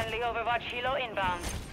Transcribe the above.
Friendly Overwatch Hilo inbound.